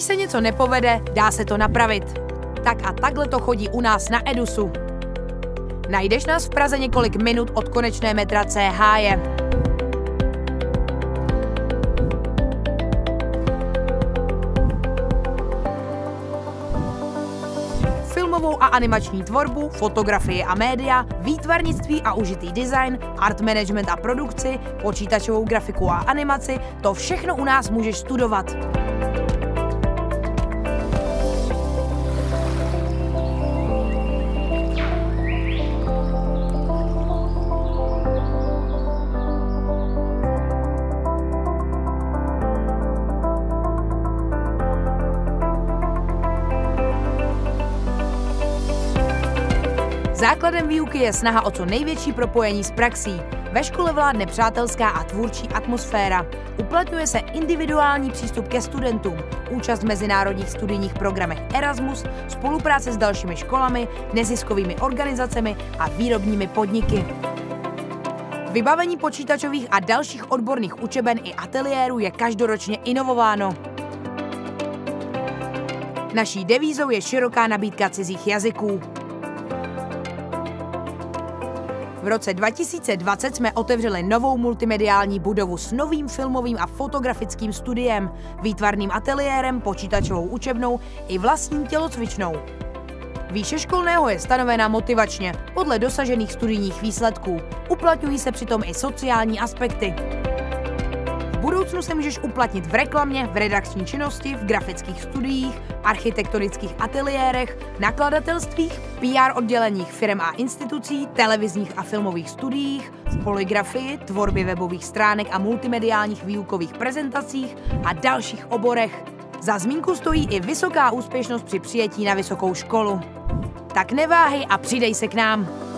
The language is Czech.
se něco nepovede, dá se to napravit. Tak a takhle to chodí u nás na Edusu. Najdeš nás v Praze několik minut od konečné metra CH. filmovou a animační tvorbu, fotografie a média, výtvarnictví a užitý design, art management a produkci, počítačovou grafiku a animaci, to všechno u nás můžeš studovat. Základem výuky je snaha o co největší propojení s praxí. Ve škole vládne přátelská a tvůrčí atmosféra. Uplatňuje se individuální přístup ke studentům, účast v mezinárodních studijních programech Erasmus, spolupráce s dalšími školami, neziskovými organizacemi a výrobními podniky. Vybavení počítačových a dalších odborných učeben i ateliérů je každoročně inovováno. Naší devízou je široká nabídka cizích jazyků. V roce 2020 jsme otevřeli novou multimediální budovu s novým filmovým a fotografickým studiem, výtvarným ateliérem, počítačovou učebnou i vlastním tělocvičnou. Výše školného je stanovena motivačně, podle dosažených studijních výsledků. Uplatňují se přitom i sociální aspekty budoucnu se můžeš uplatnit v reklamě, v redakční činnosti, v grafických studiích, architektonických ateliérech, nakladatelstvích, PR odděleních firm a institucí, televizních a filmových studiích, v poligrafii, tvorbě webových stránek a multimediálních výukových prezentacích a dalších oborech. Za zmínku stojí i vysoká úspěšnost při přijetí na vysokou školu. Tak neváhej a přidej se k nám.